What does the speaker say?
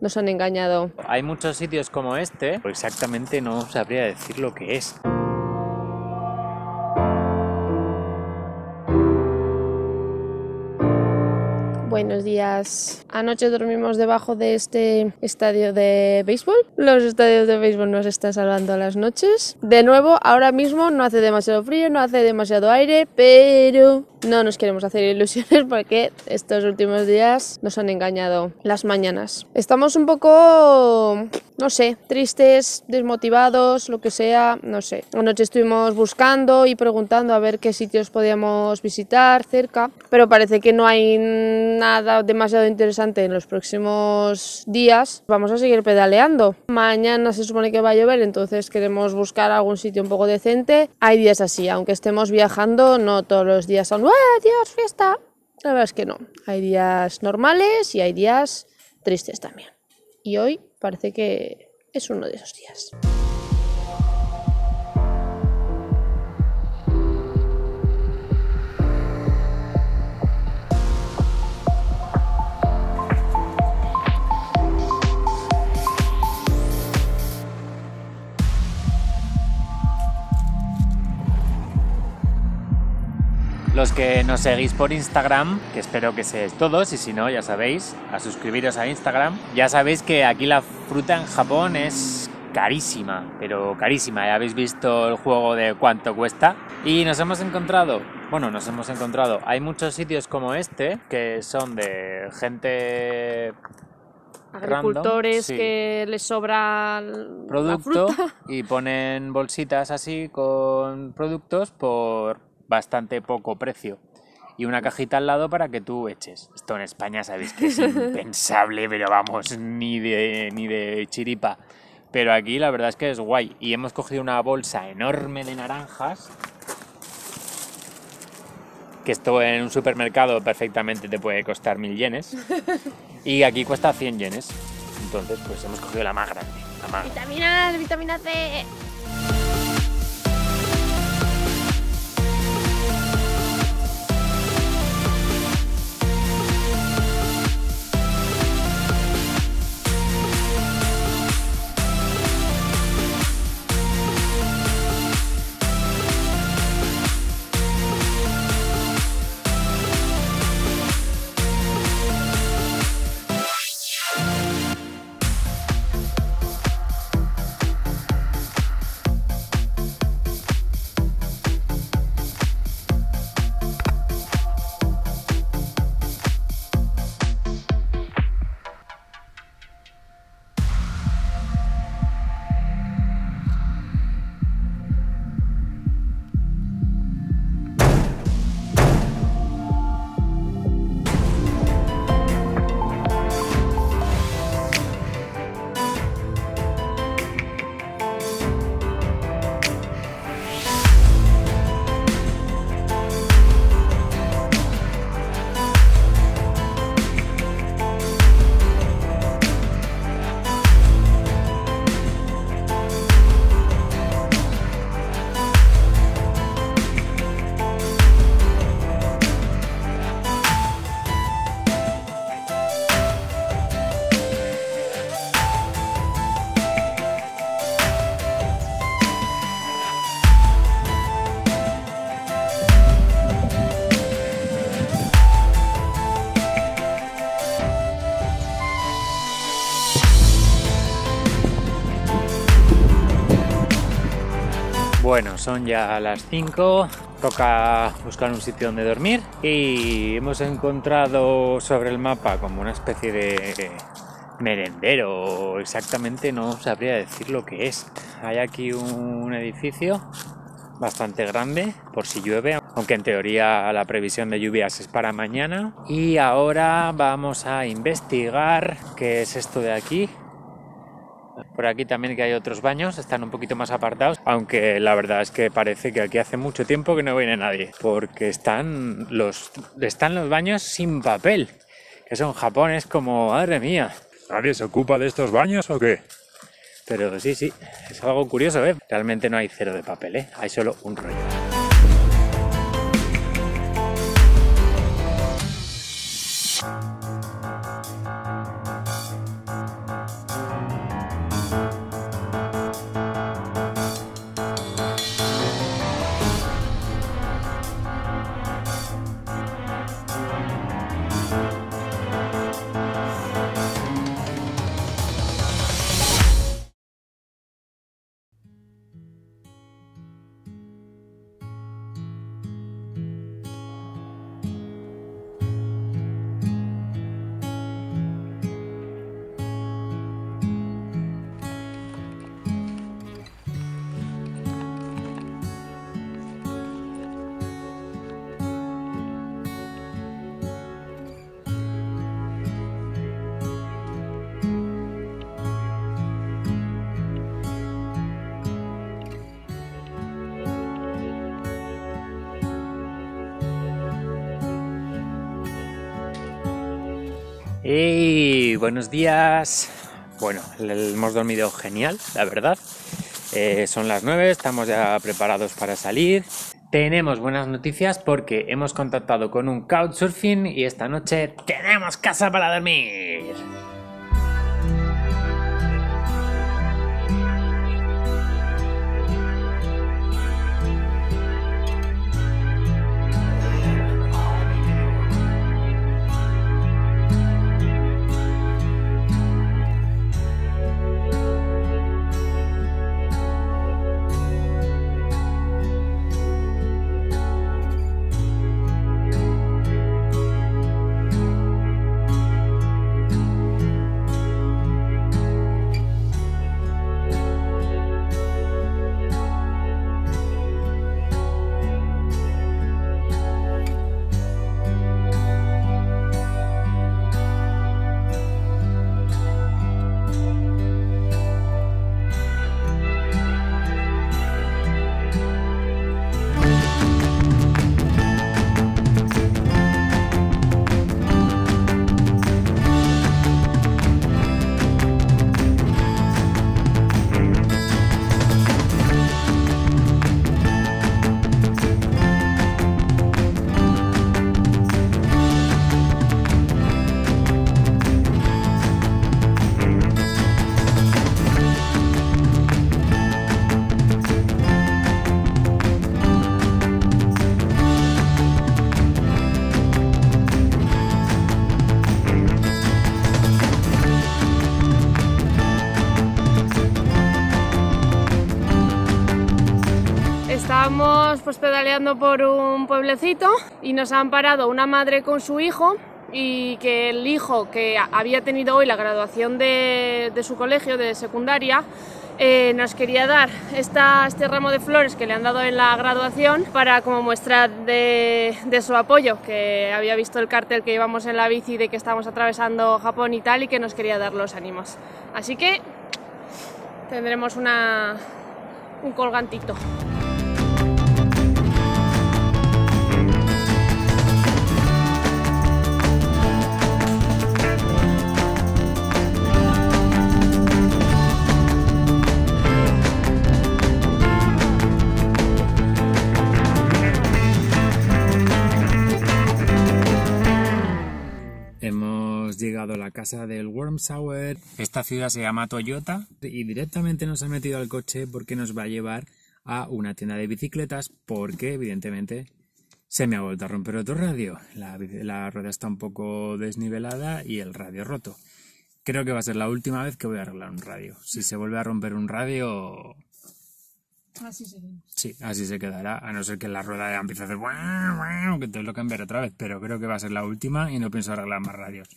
Nos han engañado. Hay muchos sitios como este, pero exactamente no sabría decir lo que es. Días. Anoche dormimos debajo de este estadio de béisbol. Los estadios de béisbol nos están salvando las noches. De nuevo, ahora mismo no hace demasiado frío, no hace demasiado aire, pero no nos queremos hacer ilusiones porque estos últimos días nos han engañado las mañanas. Estamos un poco, no sé, tristes, desmotivados, lo que sea, no sé. Anoche estuvimos buscando y preguntando a ver qué sitios podíamos visitar cerca, pero parece que no hay nada demasiado interesante en los próximos días. Vamos a seguir pedaleando. Mañana se supone que va a llover, entonces queremos buscar algún sitio un poco decente. Hay días así, aunque estemos viajando, no todos los días son ¡Ah, Dios, fiesta! La verdad es que no. Hay días normales y hay días tristes también. Y hoy parece que es uno de esos días. Que nos seguís por Instagram, que espero que seáis todos, y si no, ya sabéis, a suscribiros a Instagram. Ya sabéis que aquí la fruta en Japón es carísima, pero carísima. Ya habéis visto el juego de cuánto cuesta. Y nos hemos encontrado, bueno, nos hemos encontrado, hay muchos sitios como este que son de gente Agricultores sí. que les sobra la producto fruta. y ponen bolsitas así con productos por bastante poco precio y una cajita al lado para que tú eches. Esto en España sabéis que es impensable, pero vamos, ni de, ni de chiripa. Pero aquí la verdad es que es guay. Y hemos cogido una bolsa enorme de naranjas. Que esto en un supermercado perfectamente te puede costar mil yenes. Y aquí cuesta 100 yenes. Entonces, pues hemos cogido la más grande. La más Vitaminas, vitamina C. Bueno, son ya las 5, toca buscar un sitio donde dormir y hemos encontrado sobre el mapa como una especie de merendero, exactamente no sabría decir lo que es. Hay aquí un edificio bastante grande por si llueve, aunque en teoría la previsión de lluvias es para mañana. Y ahora vamos a investigar qué es esto de aquí. Por aquí también que hay otros baños, están un poquito más apartados, aunque la verdad es que parece que aquí hace mucho tiempo que no viene nadie, porque están los, están los baños sin papel, que eso en Japón es como, madre mía. ¿Nadie se ocupa de estos baños o qué? Pero sí, sí, es algo curioso, ¿eh? Realmente no hay cero de papel, ¿eh? Hay solo un rollo. Y buenos días. Bueno, hemos dormido genial, la verdad. Eh, son las 9, estamos ya preparados para salir. Tenemos buenas noticias porque hemos contactado con un Couchsurfing y esta noche tenemos casa para dormir. Estábamos pues pedaleando por un pueblecito y nos han parado una madre con su hijo y que el hijo que había tenido hoy la graduación de, de su colegio de secundaria eh, nos quería dar esta, este ramo de flores que le han dado en la graduación para como muestra de, de, su apoyo, que había visto el cartel que íbamos en la bici de que estábamos atravesando Japón y tal y que nos quería dar los ánimos. Así que tendremos una, un colgantito. Casa del Wormsauer. Esta ciudad se llama Toyota y directamente nos ha metido al coche porque nos va a llevar a una tienda de bicicletas porque evidentemente se me ha vuelto a romper otro radio. La, la rueda está un poco desnivelada y el radio roto. Creo que va a ser la última vez que voy a arreglar un radio. Si se vuelve a romper un radio, Así se Sí, así se quedará, a no ser que la rueda empiece a hacer que entonces lo cambiaré otra vez, pero creo que va a ser la última y no pienso arreglar más radios.